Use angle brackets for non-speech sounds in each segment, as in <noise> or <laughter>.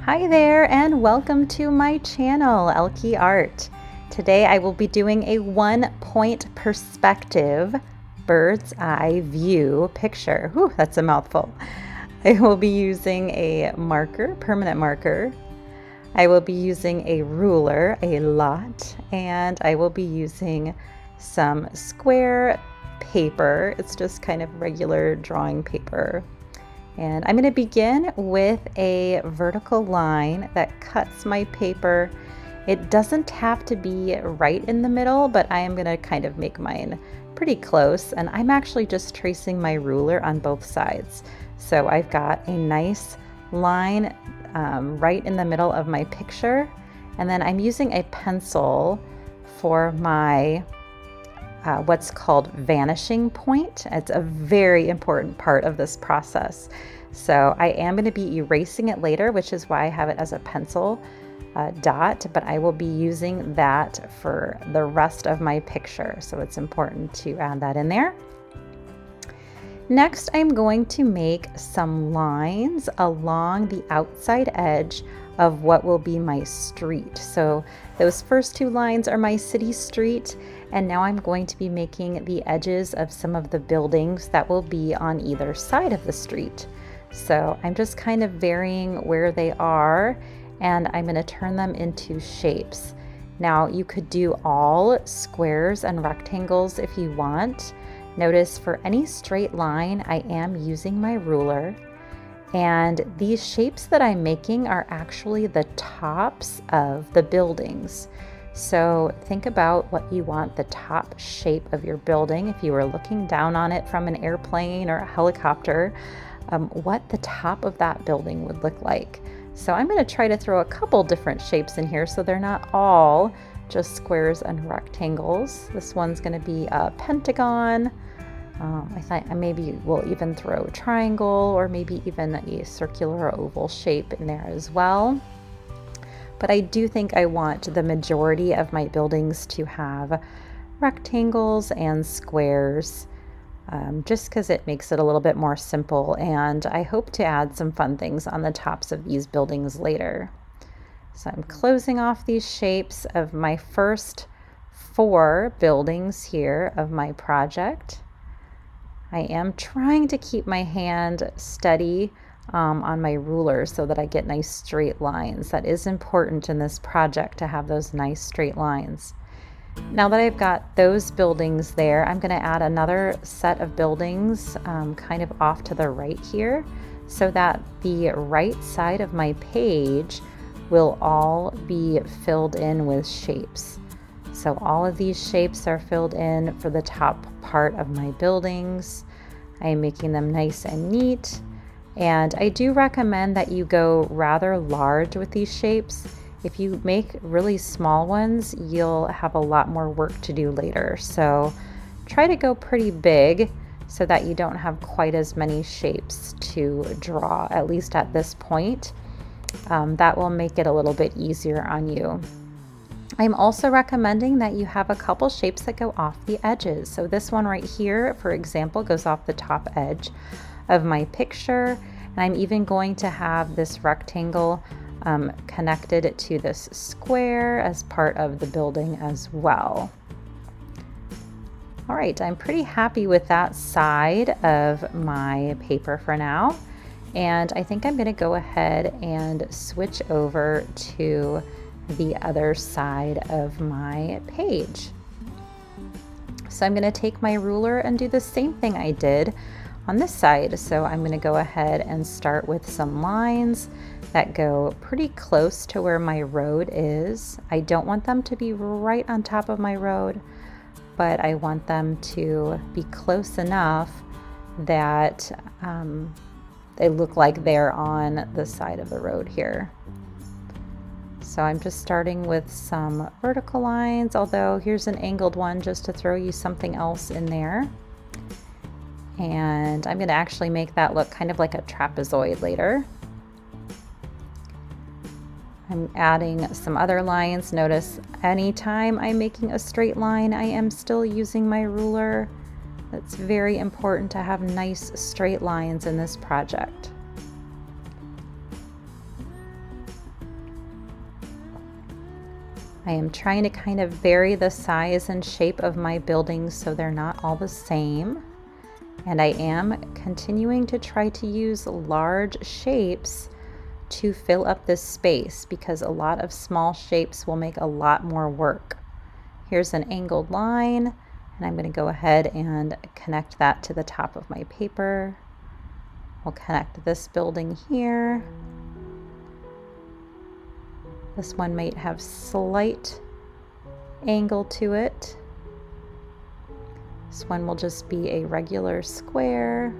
Hi there and welcome to my channel, Ehlke Art. Today I will be doing a one point perspective bird's eye view picture. Whew, that's a mouthful. <laughs> I will be using a marker, permanent marker. I will be using a ruler, a lot, and I will be using some square paper. It's just kind of regular drawing paper. And I'm going to begin with a vertical line that cuts my paper. It doesn't have to be right in the middle, but I am going to kind of make mine pretty close. And I'm actually just tracing my ruler on both sides. So I've got a nice line um, right in the middle of my picture. And then I'm using a pencil for my uh, what's called vanishing point. It's a very important part of this process. So I am going to be erasing it later, which is why I have it as a pencil uh, dot, but I will be using that for the rest of my picture. So it's important to add that in there. Next, I'm going to make some lines along the outside edge of what will be my street. So those first two lines are my city street and now I'm going to be making the edges of some of the buildings that will be on either side of the street. So I'm just kind of varying where they are and I'm going to turn them into shapes. Now you could do all squares and rectangles if you want. Notice for any straight line I am using my ruler and these shapes that I'm making are actually the tops of the buildings. So think about what you want the top shape of your building. If you were looking down on it from an airplane or a helicopter, um, what the top of that building would look like. So I'm going to try to throw a couple different shapes in here so they're not all just squares and rectangles. This one's going to be a pentagon. Um, I thought maybe we'll even throw a triangle or maybe even a circular or oval shape in there as well. But I do think I want the majority of my buildings to have rectangles and squares um, just because it makes it a little bit more simple and I hope to add some fun things on the tops of these buildings later. So I'm closing off these shapes of my first four buildings here of my project. I am trying to keep my hand steady um, on my ruler so that I get nice straight lines. That is important in this project to have those nice straight lines. Now that I've got those buildings there, I'm going to add another set of buildings um, kind of off to the right here so that the right side of my page will all be filled in with shapes. So all of these shapes are filled in for the top part of my buildings. I am making them nice and neat. And I do recommend that you go rather large with these shapes. If you make really small ones, you'll have a lot more work to do later. So try to go pretty big so that you don't have quite as many shapes to draw, at least at this point. Um, that will make it a little bit easier on you. I'm also recommending that you have a couple shapes that go off the edges. So this one right here, for example, goes off the top edge of my picture. And I'm even going to have this rectangle um, connected to this square as part of the building as well. All right, I'm pretty happy with that side of my paper for now. And I think I'm gonna go ahead and switch over to the other side of my page. So I'm going to take my ruler and do the same thing I did on this side. So I'm going to go ahead and start with some lines that go pretty close to where my road is. I don't want them to be right on top of my road, but I want them to be close enough that um, they look like they're on the side of the road here. So I'm just starting with some vertical lines, although here's an angled one just to throw you something else in there. And I'm gonna actually make that look kind of like a trapezoid later. I'm adding some other lines. Notice anytime I'm making a straight line, I am still using my ruler. It's very important to have nice straight lines in this project. I am trying to kind of vary the size and shape of my buildings so they're not all the same. And I am continuing to try to use large shapes to fill up this space because a lot of small shapes will make a lot more work. Here's an angled line and I'm going to go ahead and connect that to the top of my paper. We'll connect this building here. This one might have slight angle to it. This one will just be a regular square.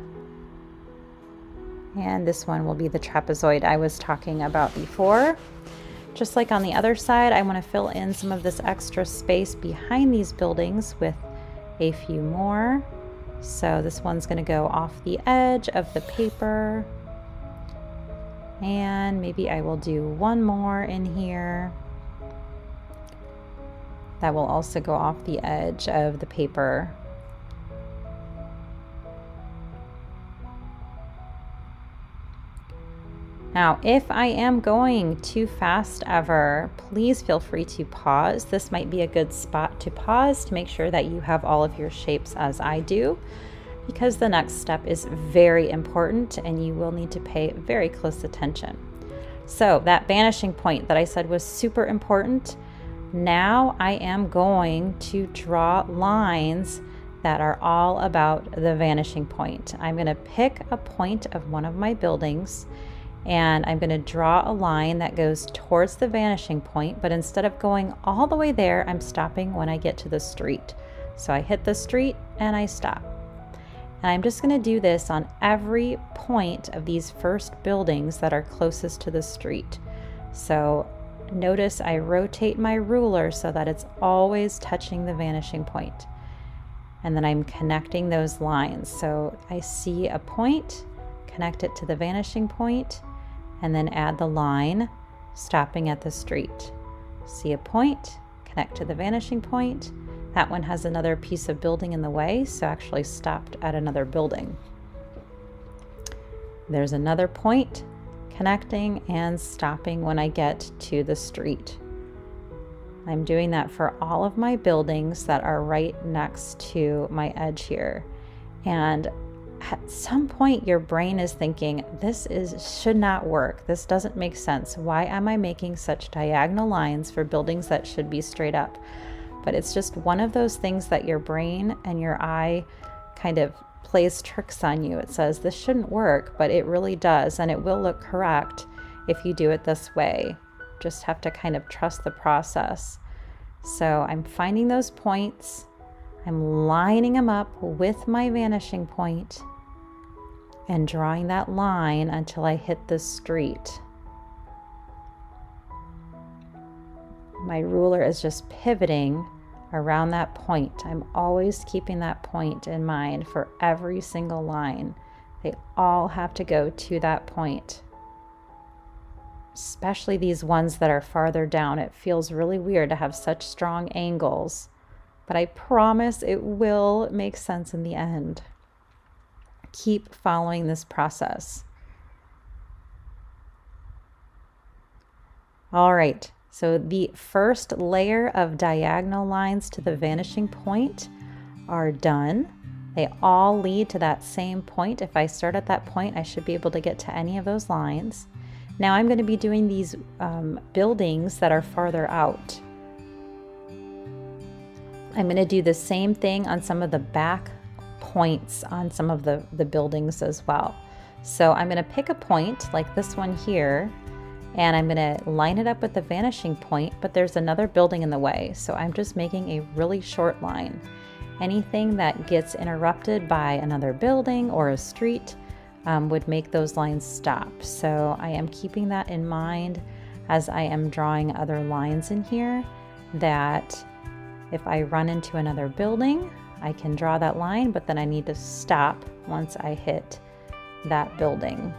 And this one will be the trapezoid I was talking about before. Just like on the other side, I want to fill in some of this extra space behind these buildings with a few more. So this one's going to go off the edge of the paper. And maybe I will do one more in here. That will also go off the edge of the paper. Now, if I am going too fast ever, please feel free to pause. This might be a good spot to pause to make sure that you have all of your shapes as I do because the next step is very important and you will need to pay very close attention. So, that vanishing point that I said was super important, now I am going to draw lines that are all about the vanishing point. I'm going to pick a point of one of my buildings and I'm going to draw a line that goes towards the vanishing point, but instead of going all the way there, I'm stopping when I get to the street. So I hit the street and I stop. And I'm just going to do this on every point of these first buildings that are closest to the street. So notice I rotate my ruler so that it's always touching the vanishing point. And then I'm connecting those lines. So I see a point, connect it to the vanishing point, and then add the line stopping at the street. See a point, connect to the vanishing point, that one has another piece of building in the way, so actually stopped at another building. There's another point connecting and stopping when I get to the street. I'm doing that for all of my buildings that are right next to my edge here. And at some point your brain is thinking this is should not work. This doesn't make sense. Why am I making such diagonal lines for buildings that should be straight up? but it's just one of those things that your brain and your eye kind of plays tricks on you. It says this shouldn't work, but it really does, and it will look correct if you do it this way. Just have to kind of trust the process. So I'm finding those points, I'm lining them up with my vanishing point and drawing that line until I hit the street. my ruler is just pivoting around that point. I'm always keeping that point in mind for every single line. They all have to go to that point. Especially these ones that are farther down. It feels really weird to have such strong angles, but I promise it will make sense in the end. Keep following this process. All right, so the first layer of diagonal lines to the vanishing point are done. They all lead to that same point. If I start at that point, I should be able to get to any of those lines. Now I'm going to be doing these um, buildings that are farther out. I'm going to do the same thing on some of the back points on some of the, the buildings as well. So I'm going to pick a point like this one here and I'm going to line it up with the vanishing point, but there's another building in the way, so I'm just making a really short line. Anything that gets interrupted by another building or a street um, would make those lines stop. So I am keeping that in mind as I am drawing other lines in here that if I run into another building, I can draw that line, but then I need to stop once I hit that building.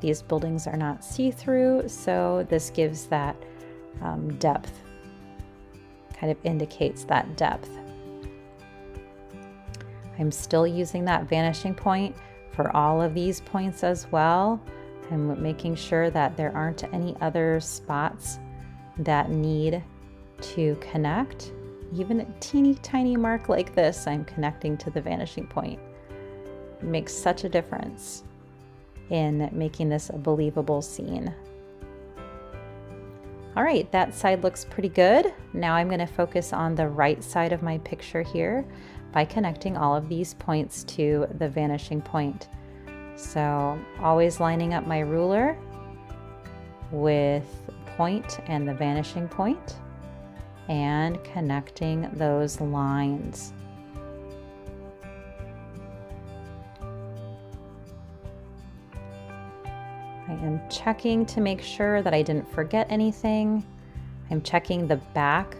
These buildings are not see-through, so this gives that um, depth, kind of indicates that depth. I'm still using that vanishing point for all of these points as well. I'm making sure that there aren't any other spots that need to connect. Even a teeny tiny mark like this, I'm connecting to the vanishing point. It makes such a difference in making this a believable scene. All right, that side looks pretty good. Now I'm gonna focus on the right side of my picture here by connecting all of these points to the vanishing point. So always lining up my ruler with point and the vanishing point and connecting those lines. I am checking to make sure that I didn't forget anything. I'm checking the back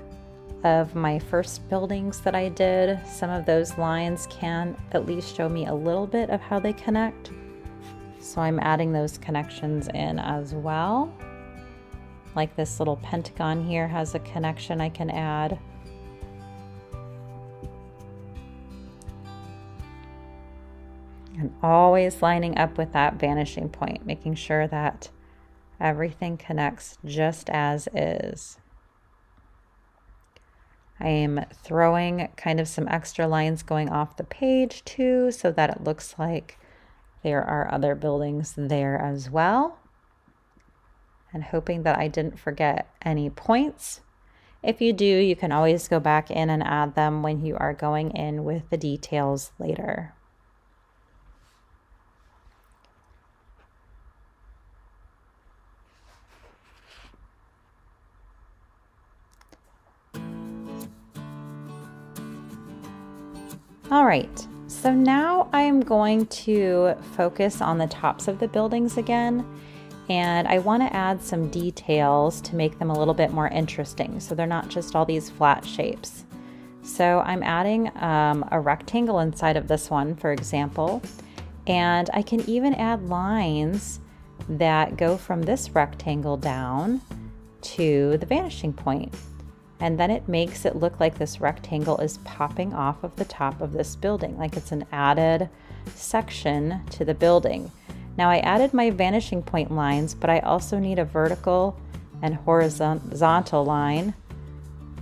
of my first buildings that I did. Some of those lines can at least show me a little bit of how they connect. So I'm adding those connections in as well. Like this little pentagon here has a connection I can add. And always lining up with that vanishing point, making sure that everything connects just as is. I am throwing kind of some extra lines going off the page too, so that it looks like there are other buildings there as well. And hoping that I didn't forget any points. If you do, you can always go back in and add them when you are going in with the details later. All right, so now I'm going to focus on the tops of the buildings again, and I want to add some details to make them a little bit more interesting so they're not just all these flat shapes. So I'm adding um, a rectangle inside of this one, for example, and I can even add lines that go from this rectangle down to the vanishing point and then it makes it look like this rectangle is popping off of the top of this building, like it's an added section to the building. Now I added my vanishing point lines, but I also need a vertical and horizontal line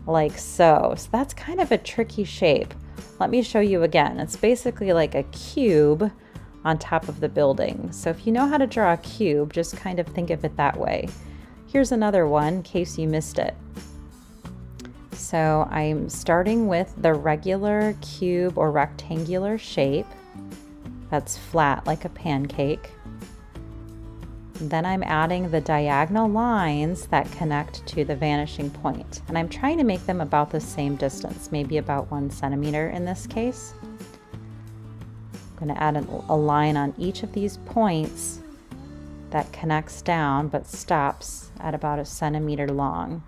like so. So that's kind of a tricky shape. Let me show you again. It's basically like a cube on top of the building. So if you know how to draw a cube, just kind of think of it that way. Here's another one in case you missed it. So I'm starting with the regular cube or rectangular shape that's flat like a pancake. Then I'm adding the diagonal lines that connect to the vanishing point. And I'm trying to make them about the same distance, maybe about one centimeter in this case. I'm going to add a line on each of these points that connects down but stops at about a centimeter long.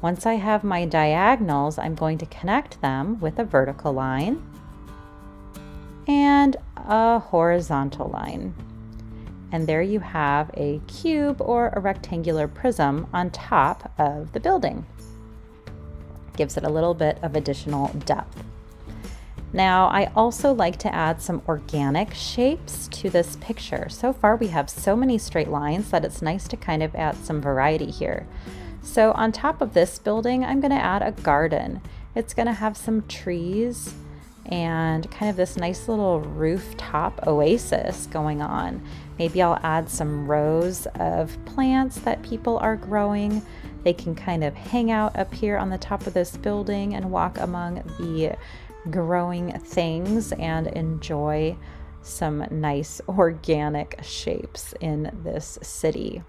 Once I have my diagonals, I'm going to connect them with a vertical line and a horizontal line. And there you have a cube or a rectangular prism on top of the building. Gives it a little bit of additional depth. Now, I also like to add some organic shapes to this picture. So far, we have so many straight lines that it's nice to kind of add some variety here. So on top of this building, I'm gonna add a garden. It's gonna have some trees and kind of this nice little rooftop oasis going on. Maybe I'll add some rows of plants that people are growing. They can kind of hang out up here on the top of this building and walk among the growing things and enjoy some nice <laughs> organic shapes in this city.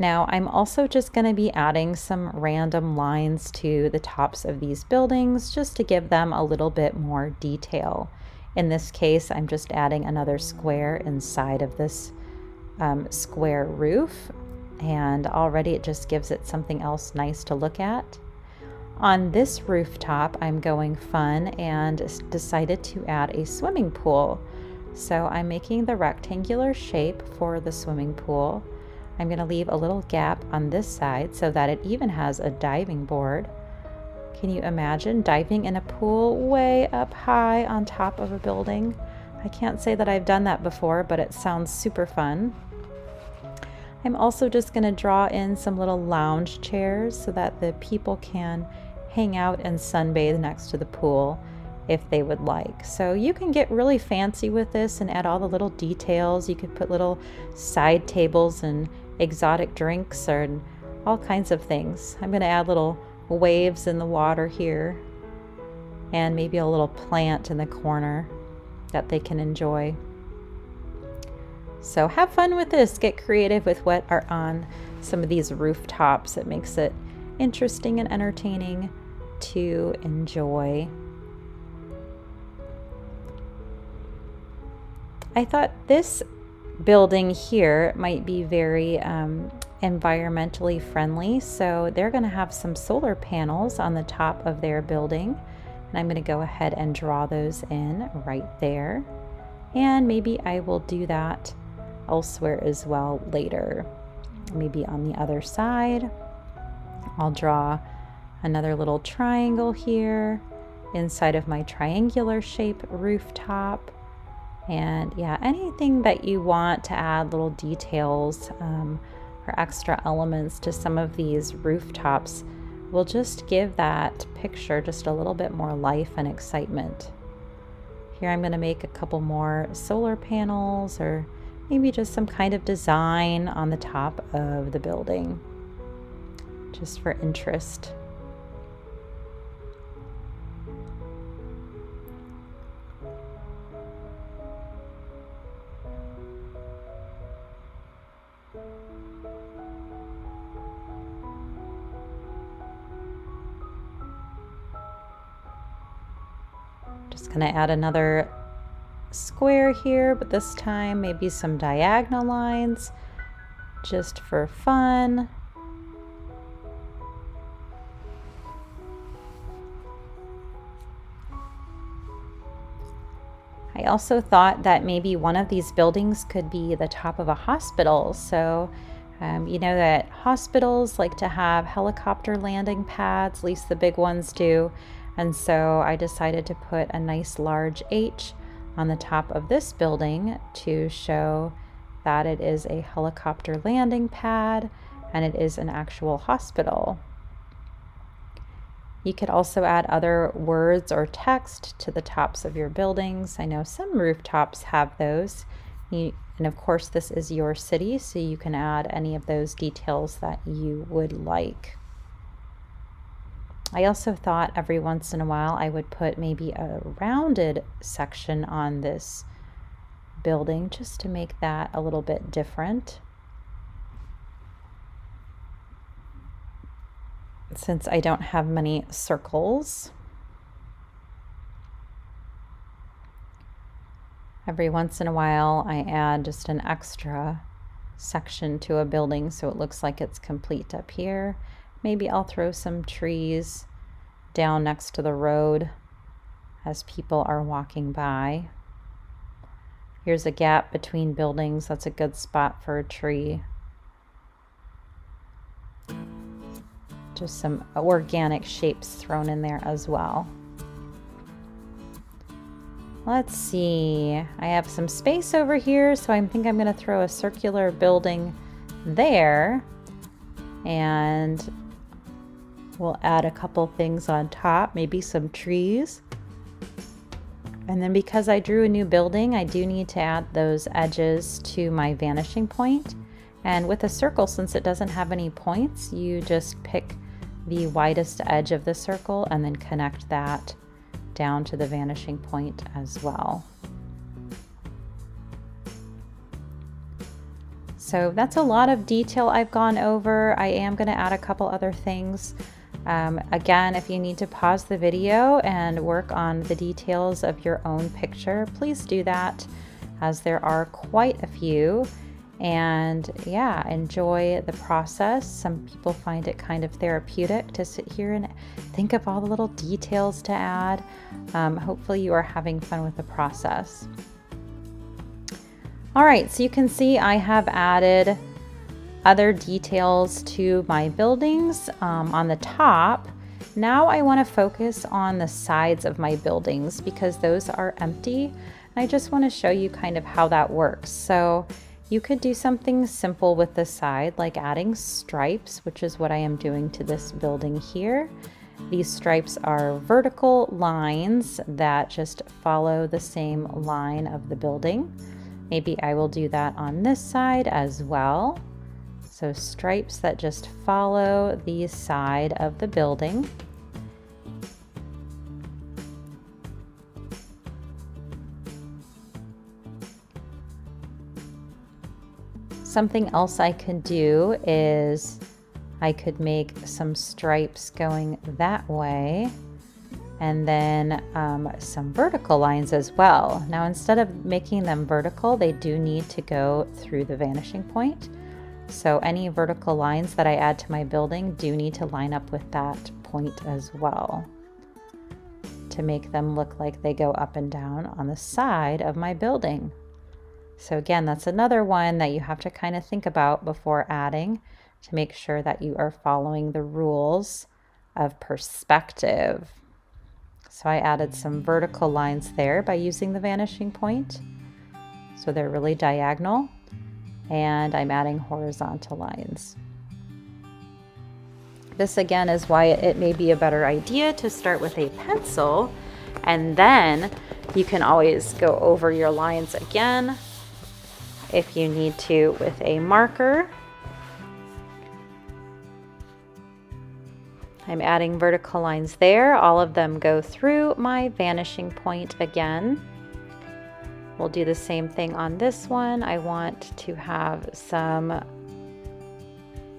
Now I'm also just going to be adding some random lines to the tops of these buildings just to give them a little bit more detail. In this case, I'm just adding another square inside of this um, square roof and already it just gives it something else nice to look at. On this rooftop, I'm going fun and decided to add a swimming pool. So I'm making the rectangular shape for the swimming pool I'm going to leave a little gap on this side so that it even has a diving board. Can you imagine diving in a pool way up high on top of a building? I can't say that I've done that before, but it sounds super fun. I'm also just going to draw in some little lounge chairs so that the people can hang out and sunbathe next to the pool if they would like. So you can get really fancy with this and add all the little details. You could put little side tables and exotic drinks or all kinds of things. I'm going to add little waves in the water here and maybe a little plant in the corner that they can enjoy. So have fun with this. Get creative with what are on some of these rooftops. It makes it interesting and entertaining to enjoy. I thought this building here might be very um, environmentally friendly. So they're going to have some solar panels on the top of their building. And I'm going to go ahead and draw those in right there. And maybe I will do that elsewhere as well later. Maybe on the other side. I'll draw another little triangle here inside of my triangular shape rooftop. And yeah, anything that you want to add little details um, or extra elements to some of these rooftops will just give that picture just a little bit more life and excitement. Here I'm going to make a couple more solar panels or maybe just some kind of design on the top of the building just for interest. Going to add another square here, but this time maybe some diagonal lines just for fun. I also thought that maybe one of these buildings could be the top of a hospital. So, um, you know that hospitals like to have helicopter landing pads, at least the big ones do. And so I decided to put a nice large H on the top of this building to show that it is a helicopter landing pad and it is an actual hospital. You could also add other words or text to the tops of your buildings. I know some rooftops have those. You, and of course, this is your city, so you can add any of those details that you would like. I also thought every once in a while I would put maybe a rounded section on this building just to make that a little bit different. Since I don't have many circles. Every once in a while I add just an extra section to a building so it looks like it's complete up here. Maybe I'll throw some trees down next to the road as people are walking by. Here's a gap between buildings. That's a good spot for a tree. Just some organic shapes thrown in there as well. Let's see. I have some space over here, so I think I'm going to throw a circular building there. And We'll add a couple things on top, maybe some trees. And then because I drew a new building, I do need to add those edges to my vanishing point. And with a circle, since it doesn't have any points, you just pick the widest edge of the circle and then connect that down to the vanishing point as well. So that's a lot of detail I've gone over. I am going to add a couple other things. Um, again, if you need to pause the video and work on the details of your own picture, please do that as there are quite a few. And yeah, enjoy the process. Some people find it kind of therapeutic to sit here and think of all the little details to add. Um, hopefully, you are having fun with the process. All right, so you can see I have added other details to my buildings um, on the top. Now I want to focus on the sides of my buildings because those are empty. I just want to show you kind of how that works. So You could do something simple with the side, like adding stripes, which is what I am doing to this building here. These stripes are vertical lines that just follow the same line of the building. Maybe I will do that on this side as well. So stripes that just follow the side of the building. Something else I could do is I could make some stripes going that way and then um, some vertical lines as well. Now instead of making them vertical, they do need to go through the vanishing point. So any vertical lines that I add to my building do need to line up with that point as well to make them look like they go up and down on the side of my building. So again, that's another one that you have to kind of think about before adding to make sure that you are following the rules of perspective. So I added some vertical lines there by using the vanishing point. So they're really diagonal and I'm adding horizontal lines. This again is why it may be a better idea to start with a pencil and then you can always go over your lines again if you need to with a marker. I'm adding vertical lines there. All of them go through my vanishing point again. We'll do the same thing on this one. I want to have some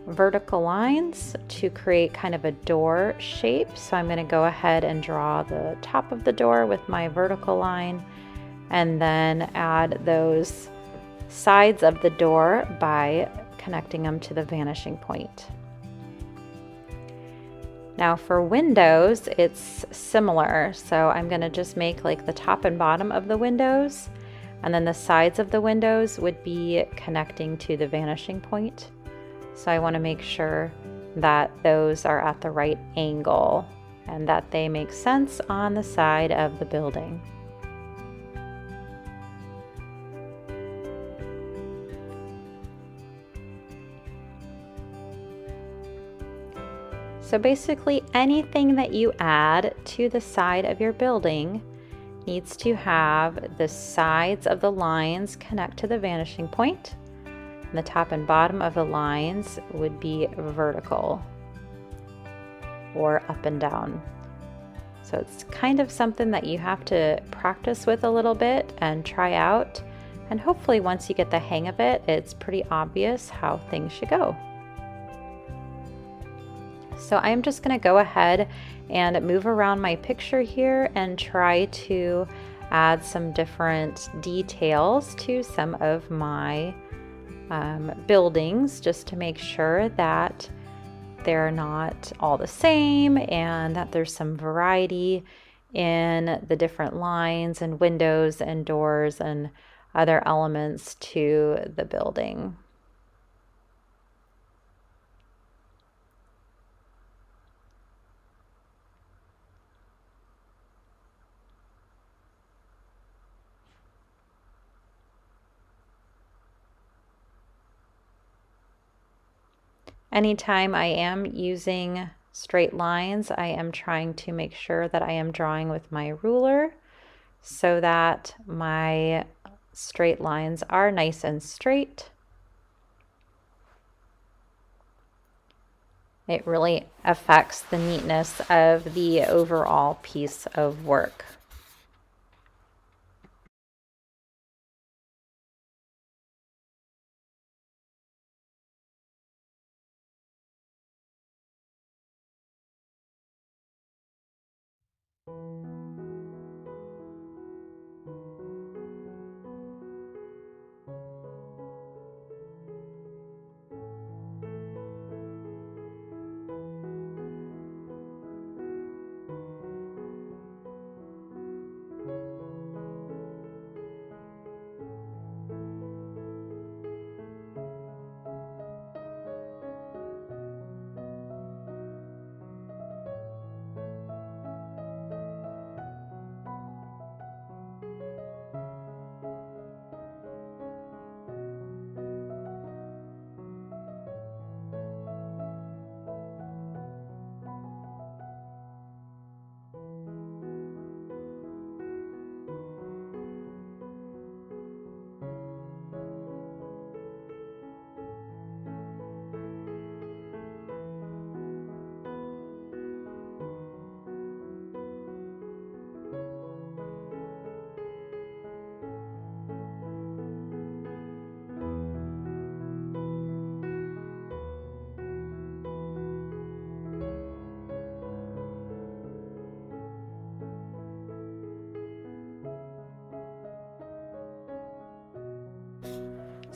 vertical lines to create kind of a door shape. So I'm going to go ahead and draw the top of the door with my vertical line and then add those sides of the door by connecting them to the vanishing point. Now for windows, it's similar. So I'm gonna just make like the top and bottom of the windows and then the sides of the windows would be connecting to the vanishing point. So I wanna make sure that those are at the right angle and that they make sense on the side of the building. So basically anything that you add to the side of your building needs to have the sides of the lines connect to the vanishing point. And the top and bottom of the lines would be vertical or up and down. So it's kind of something that you have to practice with a little bit and try out. And hopefully once you get the hang of it, it's pretty obvious how things should go. So I'm just going to go ahead and move around my picture here and try to add some different details to some of my um, buildings just to make sure that they're not all the same and that there's some variety in the different lines and windows and doors and other elements to the building. Anytime I am using straight lines, I am trying to make sure that I am drawing with my ruler so that my straight lines are nice and straight. It really affects the neatness of the overall piece of work.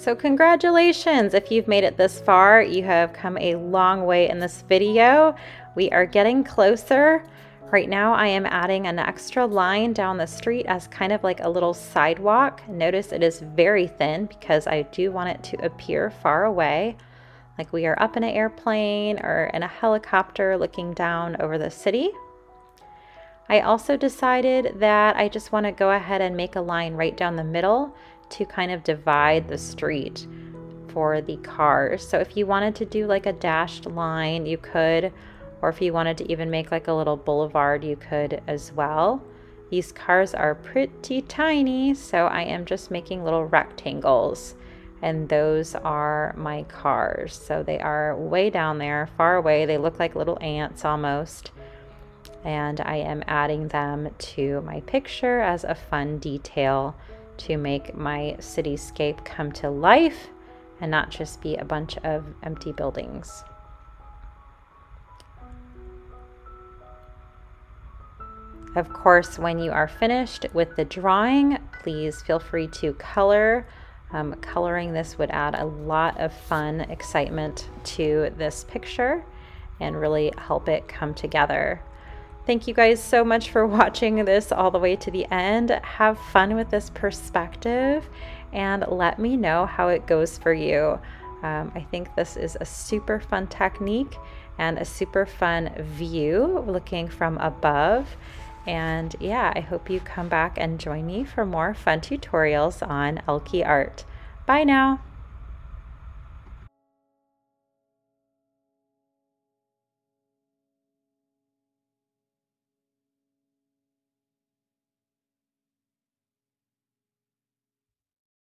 So congratulations! If you've made it this far, you have come a long way in this video. We are getting closer. Right now I am adding an extra line down the street as kind of like a little sidewalk. Notice it is very thin because I do want it to appear far away, like we are up in an airplane or in a helicopter looking down over the city. I also decided that I just want to go ahead and make a line right down the middle to kind of divide the street for the cars. So if you wanted to do like a dashed line, you could, or if you wanted to even make like a little boulevard, you could as well. These cars are pretty tiny, so I am just making little rectangles. And those are my cars. So they are way down there, far away. They look like little ants almost. And I am adding them to my picture as a fun detail to make my cityscape come to life and not just be a bunch of empty buildings. Of course, when you are finished with the drawing, please feel free to color. Um, coloring this would add a lot of fun excitement to this picture and really help it come together. Thank you guys so much for <laughs> watching this all the way to the end. Have fun with this perspective and let me know how it goes for you. Um, I think this is a super fun technique and a super fun view looking from above. And yeah, I hope you come back and join me for more fun tutorials on Ehlke art. Bye now.